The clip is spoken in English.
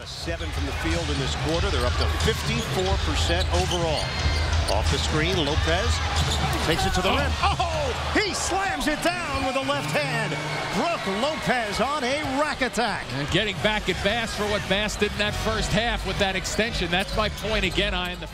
out of seven from the field in this quarter. They're up to 54% overall. Off the screen, Lopez takes it to the rim. Oh, oh! he slams it down with a left hand. Brook Lopez on a rack attack. And getting back at Bass for what Bass did in that first half with that extension. That's my point again, I in the